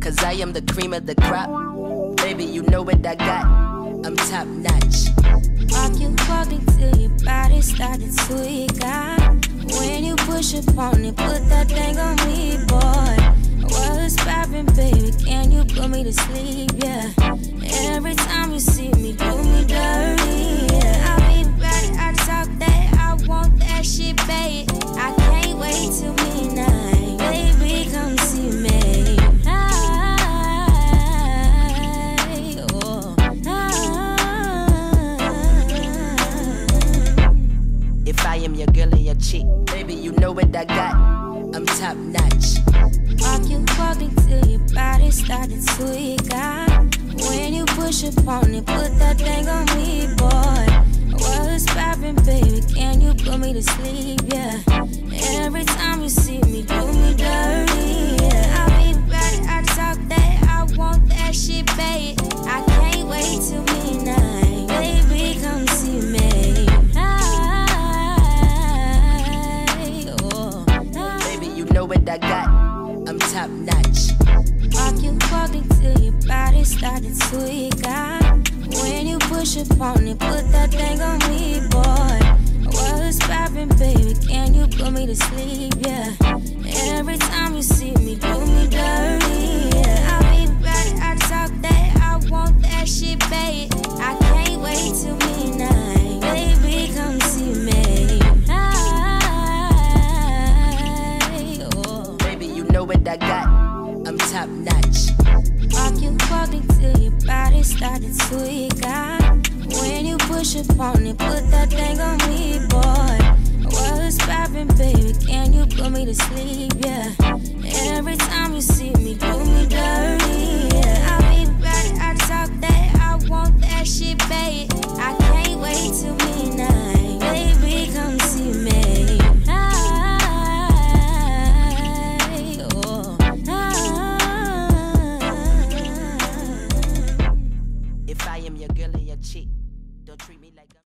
Cause I am the cream of the crop. Baby, you know what I got. I'm top notch. Walk you walking till your body started to God. Ah, when you push up on it, put that thing on me, boy. What's poppin', baby? Can you put me to sleep? Yeah. Every time you see me, do am your girl and your chick, baby, you know what I got. I'm top notch. Walk you walking till your body started to God. When you push up on it, put that thing on me, boy. What's poppin', baby? Can you put me to sleep? Yeah. Every time you see me, what I got. I'm top notch. Walk you walking till your body started to God. When you push up on it, put that thing on me, boy. What's poppin', baby? Can you put me to sleep? Yeah. Every time you see me what I got. I'm top notch. Walk you walking till your body started to God. When you push up on it, put that thing on me, boy. What's poppin', baby? Can you put me to sleep? Yeah. Every time you see me, girl in your cheek.